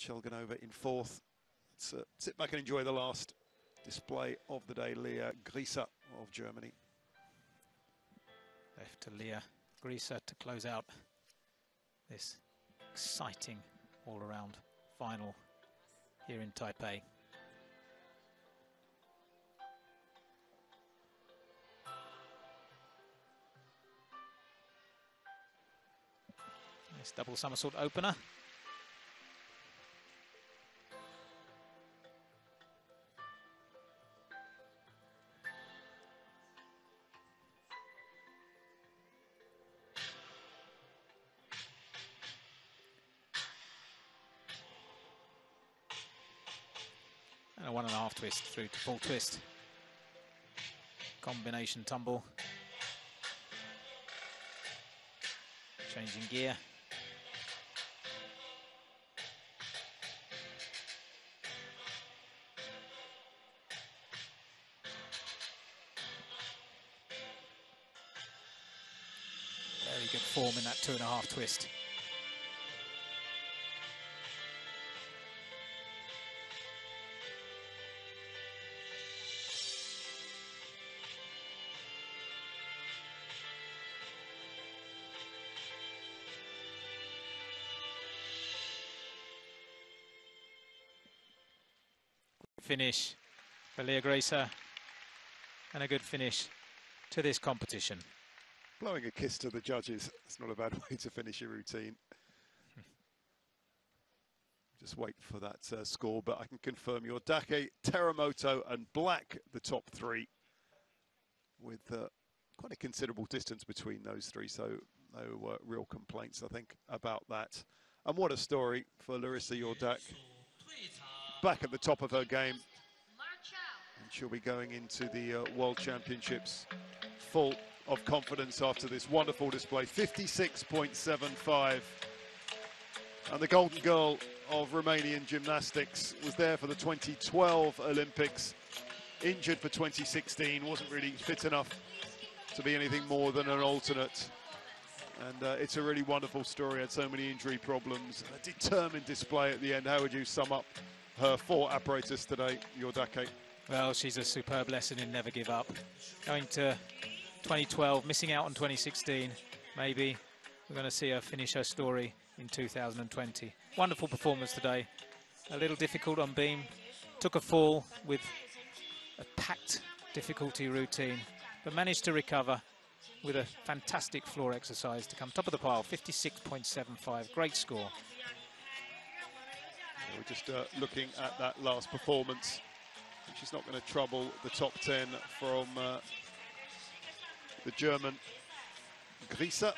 Chelganova in fourth. Let's uh, sit back and enjoy the last display of the day. Leah Griesser of Germany. Left to Leah Griesser to close out this exciting all-around final here in Taipei. Nice double somersault opener. And a one and a half twist through to full twist. Combination tumble. Changing gear. Very good form in that two and a half twist. Finish for Leah Griesser and a good finish to this competition. Blowing a kiss to the judges. It's not a bad way to finish your routine. Just wait for that uh, score, but I can confirm Iordache, Teramoto and Black, the top three, with uh, quite a considerable distance between those three, so no uh, real complaints, I think, about that. And what a story for Larisa your Iordache. Back at the top of her game. And she'll be going into the uh, World Championships full of confidence after this wonderful display. 56.75. And the golden girl of Romanian gymnastics was there for the 2012 Olympics. Injured for 2016, wasn't really fit enough to be anything more than an alternate. And uh, it's a really wonderful story. Had so many injury problems. A determined display at the end. How would you sum up her four apparatus today, Iordache? Well, she's a superb lesson in never give up. Going to 2012, missing out on 2016, maybe we're going to see her finish her story in 2020. Wonderful performance today. A little difficult on beam. Took a fall with a packed difficulty routine, but managed to recover with a fantastic floor exercise to come top of the pile, 56.75. Great score. We're just uh, looking at that last performance. She's not going to trouble the top 10 from uh, the German Griesser.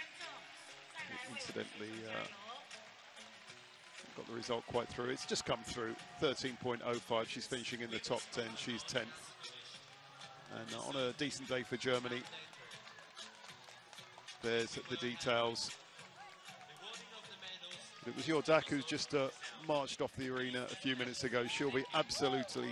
Incidentally, uh, got the result quite through. It's just come through, 13.05. She's finishing in the top 10. She's 10th. And uh, on a decent day for Germany, there's the details. It was Iordache who's just uh, marched off the arena a few minutes ago. She'll be absolutely